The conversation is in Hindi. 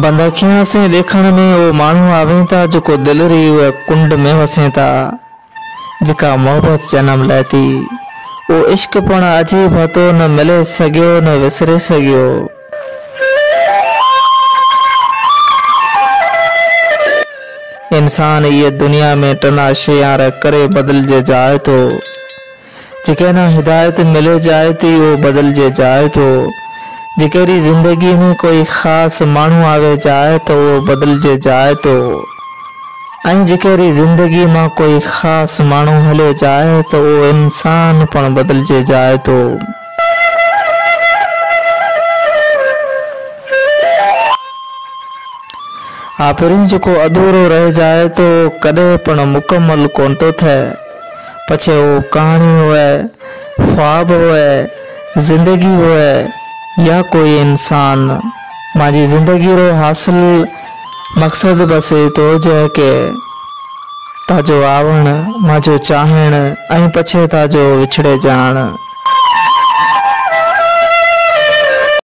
बंद से देखण में वो माण्हू आवे था, जेको दिल री उहे कुंड में वसे था, जेका मोहबत जन्म लाए वो इश्क पण अजीब હતો न मिले सघियो न विसरे सघियो इंसान ये दुनिया में टना शेयार करे बदलजे जाए तो जेके ना हिदायत मिले जाए थी, वो बदलजे जाए तो जेकरी ज़िंदगी में कोई खास मानू आवे जाए तो त उहो बदिलजे जाए तो। ऐं ज़िंदगी में कोई खास माण्हू हलियो जाए तो उहो इंसान पिणु बदिलजे जाए तो। थो आख़िरी जेको अधूरो रहिजाए थो तो कॾहिं पिणु मुकम्मल कोन थो। थिए पछे उहो कहाणी हुए, ख़्वाब हुए, ज़िंदगी हुए या कोई इंसान माजी ज़िंदगी रो हासिल मकसद बस तो जे के ताजो आवण, माजो चाहण पछे ताजो विछड़े जाण।